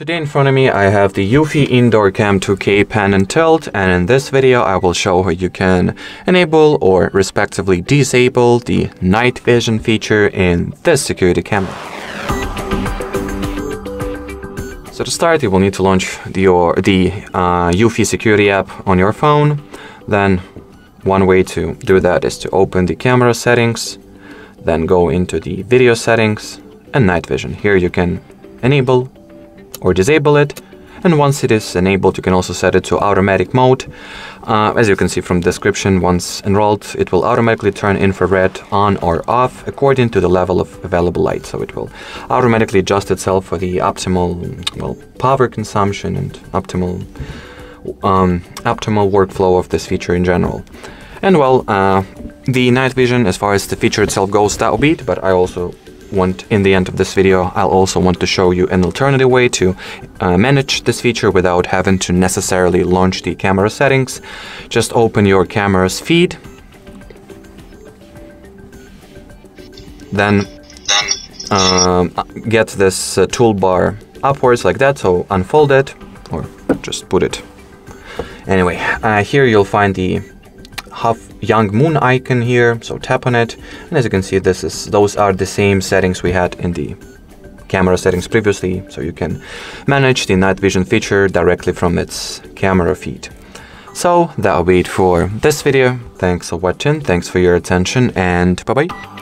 Today in front of me I have the Eufy Indoor Cam 2K pan and tilt and in this video I will show how you can enable or respectively disable the night vision feature in this security camera. So to start you will need to launch the, your, the uh, Eufy security app on your phone. Then one way to do that is to open the camera settings, then go into the video settings and night vision. Here you can enable or disable it. And once it is enabled, you can also set it to automatic mode. Uh, as you can see from the description, once enrolled, it will automatically turn infrared on or off according to the level of available light. So it will automatically adjust itself for the optimal well, power consumption and optimal um, optimal workflow of this feature in general. And well, uh, the night vision, as far as the feature itself goes, that will be it, but I also want in the end of this video I'll also want to show you an alternative way to uh, manage this feature without having to necessarily launch the camera settings. Just open your camera's feed. Then um, get this uh, toolbar upwards like that so unfold it or just put it. Anyway uh, here you'll find the half young moon icon here so tap on it. And as you can see this is those are the same settings we had in the camera settings previously so you can manage the night vision feature directly from its camera feed. So that'll be it for this video. Thanks for watching thanks for your attention and bye bye